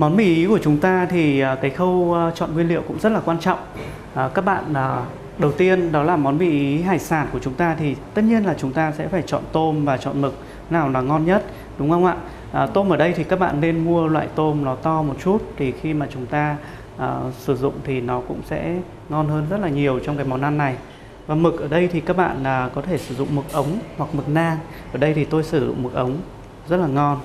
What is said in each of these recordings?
Món mì ý của chúng ta thì à, cái khâu à, chọn nguyên liệu cũng rất là quan trọng. À, các bạn đầu tiên đó là món mì ý hải sản của chúng ta thì tất nhiên là chúng ta sẽ phải chọn tôm và chọn mực nào là ngon nhất đúng không ạ? À, tôm ở đây thì các bạn nên mua loại tôm nó to một chút thì khi mà chúng ta à, sử dụng thì nó cũng sẽ ngon hơn rất là nhiều trong cái món ăn này. Và mực ở đây thì các bạn à, có thể sử dụng mực ống hoặc mực nang. Ở đây thì tôi sử dụng mực ống rất là ngon.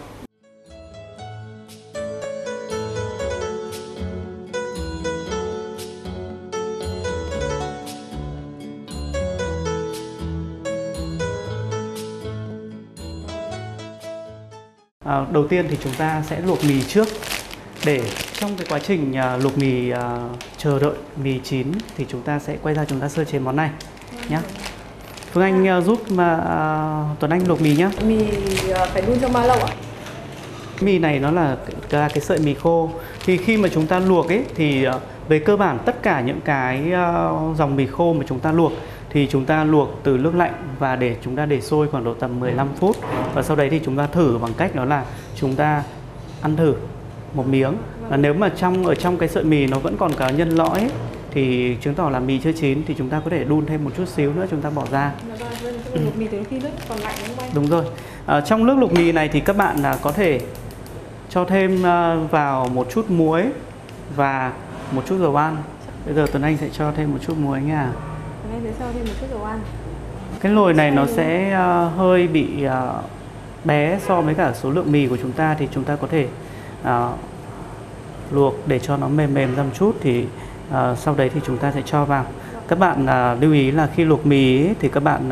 Đầu tiên thì chúng ta sẽ luộc mì trước để trong cái quá trình à, luộc mì à, chờ đợi mì chín thì chúng ta sẽ quay ra chúng ta sơ chế món này nhé. Phương Anh à, giúp mà à, Tuấn Anh luộc mì nhé. Mì phải đun trong bao lâu ạ? Mì này nó là cái, cái sợi mì khô thì khi mà chúng ta luộc ấy thì về cơ bản tất cả những cái dòng mì khô mà chúng ta luộc thì chúng ta luộc từ nước lạnh và để chúng ta để sôi khoảng độ tầm 15 phút. Và sau đấy thì chúng ta thử bằng cách đó là chúng ta ăn thử một miếng. Và nếu mà trong ở trong cái sợi mì nó vẫn còn cả nhân lõi ấy, thì chứng tỏ là mì chưa chín thì chúng ta có thể đun thêm một chút xíu nữa chúng ta bỏ ra. Dạ vâng, tức là luộc mì từ khi nước còn lạnh đúng không anh? đúng rồi. À, trong nước luộc mì này thì các bạn là có thể cho thêm à, vào một chút muối và một chút dầu ăn. Bây giờ Tuấn Anh sẽ cho thêm một chút muối nha sẽ cho thêm một chút dầu ăn. cái nồi này nó sẽ ờ, hơi bị ờ, bé so với cả số lượng mì của chúng ta thì chúng ta có thể ờ, luộc để cho nó mềm mềm ra một chút thì sau đấy thì chúng ta sẽ cho vào. Các bạn lưu ý là khi luộc mì ấy, thì các bạn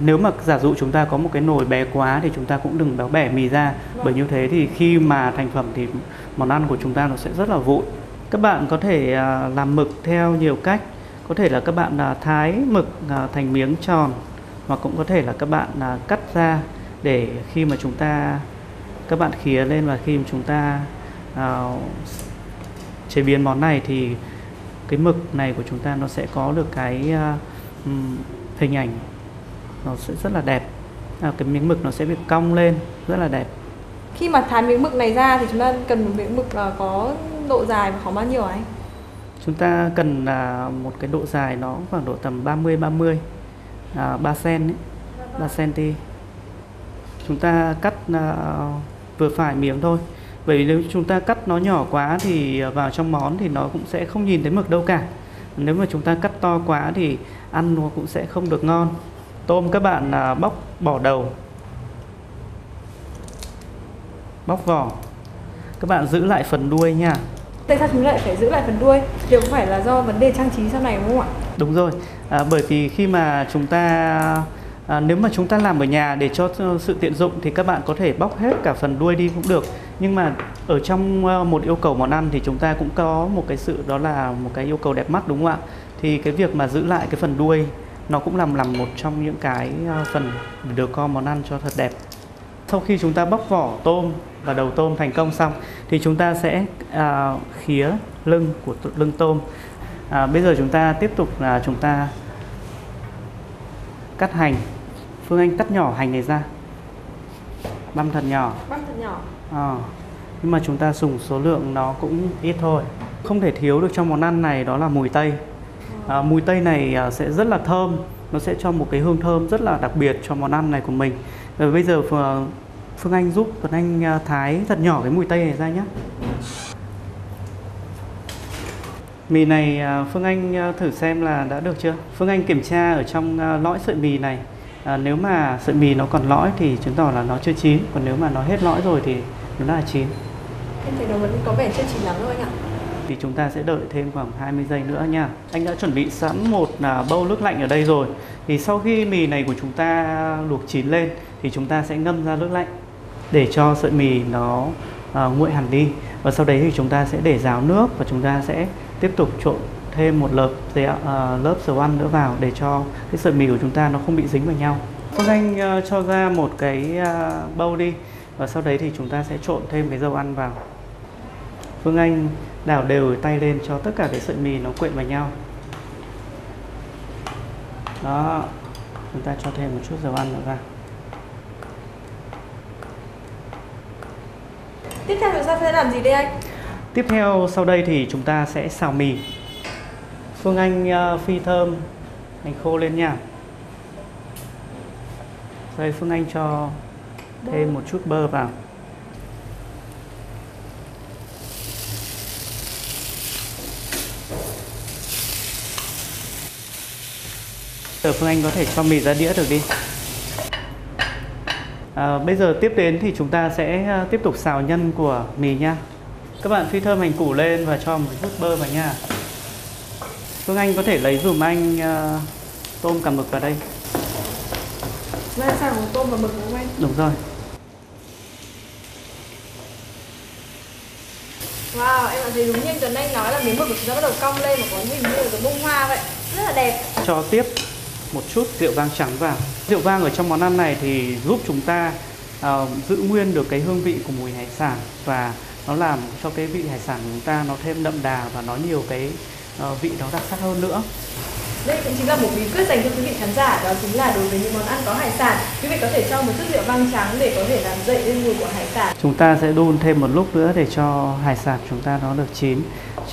nếu mà giả dụ chúng ta có một cái nồi bé quá thì chúng ta cũng đừng béo bẻ mì ra. Bởi như thế thì khi mà thành phẩm thì món ăn của chúng ta nó sẽ rất là vụn. Các bạn có thể làm mực theo nhiều cách có thể là các bạn à, thái mực à, thành miếng tròn hoặc cũng có thể là các bạn à, cắt ra để khi mà chúng ta các bạn khía lên và khi mà chúng ta à, chế biến món này thì cái mực này của chúng ta nó sẽ có được cái à, hình ảnh nó sẽ rất là đẹp à, cái miếng mực nó sẽ bị cong lên rất là đẹp Khi mà thái miếng mực này ra thì chúng ta cần một miếng mực là có độ dài và khoảng bao nhiêu anh? Chúng ta cần là một cái độ dài nó khoảng độ tầm 30 30 à, 3 cm ấy, 3 cm chúng ta cắt à, vừa phải miếng thôi. Bởi vì nếu chúng ta cắt nó nhỏ quá thì vào trong món thì nó cũng sẽ không nhìn thấy mực đâu cả. Nếu mà chúng ta cắt to quá thì ăn nó cũng sẽ không được ngon. Tôm các bạn à, bóc bỏ đầu. Bóc vỏ. Các bạn giữ lại phần đuôi nha. Tại sao chúng lại phải giữ lại phần đuôi? liệu có phải là do vấn đề trang trí sau này đúng không ạ? Đúng rồi, à, bởi vì khi mà chúng ta à, nếu mà chúng ta làm ở nhà để cho sự tiện dụng thì các bạn có thể bóc hết cả phần đuôi đi cũng được. Nhưng mà ở trong à, một yêu cầu món ăn thì chúng ta cũng có một cái sự đó là một cái yêu cầu đẹp mắt đúng không ạ? Thì cái việc mà giữ lại cái phần đuôi nó cũng làm làm một trong những cái à, phần để được con món ăn cho thật đẹp. Sau khi chúng ta bóc vỏ tôm và đầu tôm thành công xong thì chúng ta sẽ à, khía lưng của lưng tôm. À, bây giờ chúng ta tiếp tục là chúng ta cắt hành. Phương Anh cắt nhỏ hành này ra, băm thật nhỏ. Băm thật nhỏ. Ờ, nhưng mà chúng ta dùng số lượng nó cũng ít thôi. Không thể thiếu được trong món ăn này đó là mùi tây. À, mùi tây này à, sẽ rất là thơm, nó sẽ cho một cái hương thơm rất là đặc biệt cho món ăn này của mình. Và bây giờ Phương, Anh giúp Tuấn Anh à, thái thật nhỏ cái mùi tây này ra nhé. Mì này à, Phương Anh à, thử xem là đã được chưa? Phương Anh kiểm tra ở trong lõi sợi mì này. À, nếu mà sợi mì nó còn lõi thì chứng tỏ là nó chưa chín, còn nếu mà nó hết lõi rồi thì nó là chín. Em thấy nó vẫn có vẻ chưa chín lắm đâu anh ạ. Thì chúng ta sẽ đợi thêm khoảng 20 giây nữa nha. Anh đã chuẩn bị sẵn một bầu nước lạnh ở đây rồi. Thì sau khi mì này của chúng ta luộc chín lên thì chúng ta sẽ ngâm ra nước lạnh để cho sợi mì nó à, nguội hẳn đi. Và sau đấy thì chúng ta sẽ để ráo nước và chúng ta sẽ tiếp tục trộn thêm một lớp dẻ, à, lớp dầu ăn nữa vào để cho cái sợi mì của chúng ta nó không bị dính vào nhau. Phương Anh à, cho ra một cái à, bầu đi và sau đấy thì chúng ta sẽ trộn thêm cái dầu ăn vào. Phương Anh đảo đều tay lên cho tất cả cái sợi mì nó quyện vào nhau. Đó, chúng ta cho thêm một chút dầu ăn nữa vào. Tiếp theo chúng ta sẽ làm gì đây anh? Tiếp theo sau đây thì chúng ta sẽ xào mì. Phương Anh uh, phi thơm hành khô lên nha. Đây Phương Anh cho thêm một chút bơ vào. Giờ Phương Anh có thể cho mì ra đĩa được đi. À, bây giờ tiếp đến thì chúng ta sẽ à, tiếp tục xào nhân của mì nha. Các bạn phi thơm hành củ lên và cho một chút bơ vào nha. Phương Anh có thể lấy dùm anh uh, tôm cả mực vào đây. Ta xào tôm và mực đúng không anh? Đúng rồi. Wow, em thấy đúng như Tuấn Anh nói là miếng mực của chúng ta bắt đầu cong lên và có hình như là cái bông hoa vậy. Rất là đẹp. Cho tiếp một chút rượu vang trắng vào. Rượu vang ở trong món ăn này thì giúp chúng ta uh, giữ nguyên được cái hương vị của mùi hải sản và nó làm cho cái vị hải sản của chúng ta nó thêm đậm đà và nó nhiều cái uh, vị nó đặc sắc hơn nữa. Đây cũng chính là một bí quyết dành cho quý vị khán giả đó chính là đối với những món ăn có hải sản quý vị có thể cho một chút rượu vang trắng để có thể làm dậy lên mùi của hải sản. Chúng ta sẽ đun thêm một lúc nữa để cho hải sản chúng ta nó được chín.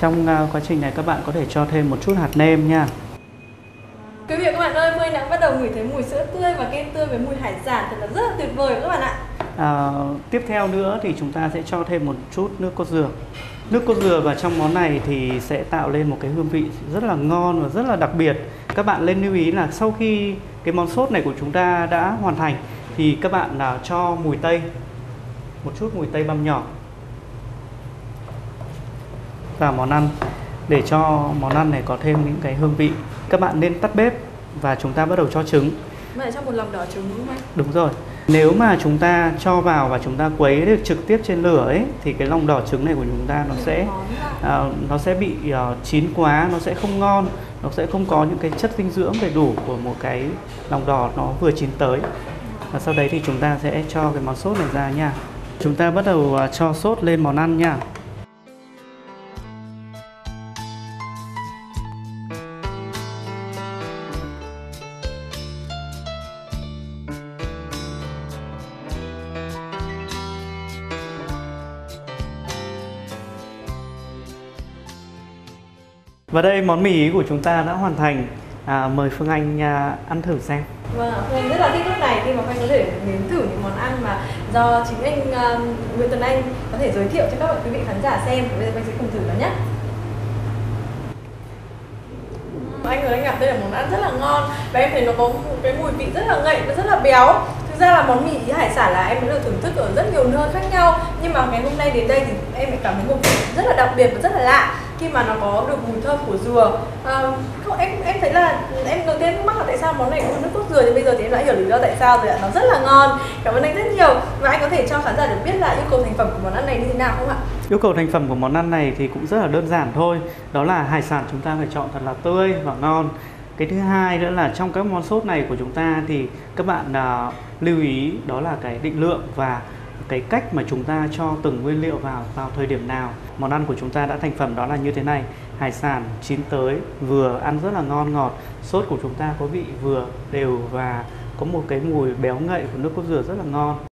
Trong uh, quá trình này các bạn có thể cho thêm một chút hạt nêm nha. Quý vị và các bạn đã bắt đầu ngửi thấy mùi sữa tươi và kem tươi với mùi hải sản thật là rất là tuyệt vời các bạn ạ. À, tiếp theo nữa thì chúng ta sẽ cho thêm một chút nước cốt dừa. Nước cốt dừa vào trong món này thì sẽ tạo lên một cái hương vị rất là ngon và rất là đặc biệt. Các bạn nên lưu ý là sau khi cái món sốt này của chúng ta đã hoàn thành thì các bạn là cho mùi tây một chút mùi tây băm nhỏ vào món ăn để cho món ăn này có thêm những cái hương vị. Các bạn nên tắt bếp và chúng ta bắt đầu cho trứng. Mà trong một lòng đỏ trứng đúng không anh? Đúng rồi. Nếu mà chúng ta cho vào và chúng ta quấy được trực tiếp trên lửa ấy thì cái lòng đỏ trứng này của chúng ta nó sẽ uh, nó sẽ bị uh, chín quá, nó sẽ không ngon, nó sẽ không có những cái chất dinh dưỡng đầy đủ của một cái lòng đỏ nó vừa chín tới. Và sau đấy thì chúng ta sẽ cho cái món sốt này ra nha. Chúng ta bắt đầu uh, cho sốt lên món ăn nha. Và đây món mì ý của chúng ta đã hoàn thành. À, mời Phương Anh à, ăn thử xem. Vâng, Phương Anh rất là thích lúc này khi mà Phương Anh có thể nếm thử những món ăn mà do chính anh uh, Nguyễn Tuấn Anh có thể giới thiệu cho các bạn quý vị khán giả xem. Bây giờ anh sẽ cùng thử nó nhé. Anh Tuấn Anh gặp đây là món ăn rất là ngon và em thấy nó có một cái mùi vị rất là ngậy và rất là béo. Thực ra là món mì ý hải sản là em đã được thưởng thức ở rất nhiều nơi khác nhau nhưng mà ngày hôm nay đến đây thì em lại cảm thấy một vị rất là đặc biệt và rất là lạ khi mà nó có được mùi thơm của dừa. À, không em em thấy là em đầu tiên mắc là tại sao món này có nước cốt dừa thì bây giờ thì em đã hiểu lý do tại sao rồi ạ. Nó rất là ngon. Cảm ơn anh rất nhiều. Và anh có thể cho khán giả được biết là yêu cầu thành phẩm của món ăn này như thế nào không ạ? Yêu cầu thành phẩm của món ăn này thì cũng rất là đơn giản thôi. Đó là hải sản chúng ta phải chọn thật là tươi và ngon. Cái thứ hai nữa là trong các món sốt này của chúng ta thì các bạn uh, lưu ý đó là cái định lượng và cái cách mà chúng ta cho từng nguyên liệu vào vào thời điểm nào. Món ăn của chúng ta đã thành phẩm đó là như thế này. Hải sản, chín tới, vừa ăn rất là ngon ngọt. Sốt của chúng ta có vị vừa, đều và có một cái mùi béo ngậy của nước cốt dừa rất là ngon.